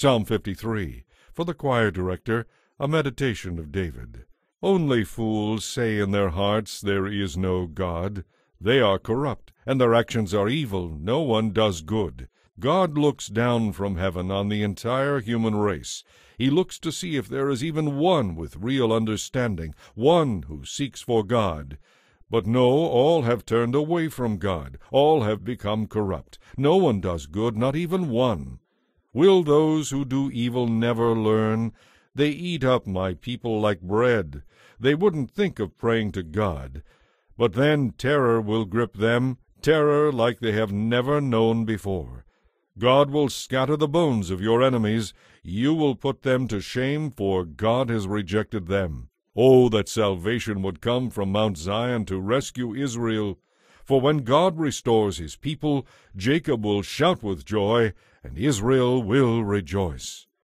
Psalm 53. For the choir director, a meditation of David. Only fools say in their hearts, There is no God. They are corrupt, and their actions are evil. No one does good. God looks down from heaven on the entire human race. He looks to see if there is even one with real understanding, one who seeks for God. But no, all have turned away from God. All have become corrupt. No one does good, not even one. Will those who do evil never learn? They eat up my people like bread. They wouldn't think of praying to God. But then terror will grip them, terror like they have never known before. God will scatter the bones of your enemies. You will put them to shame, for God has rejected them. Oh, that salvation would come from Mount Zion to rescue Israel! For when God restores his people, Jacob will shout with joy, and Israel will rejoice.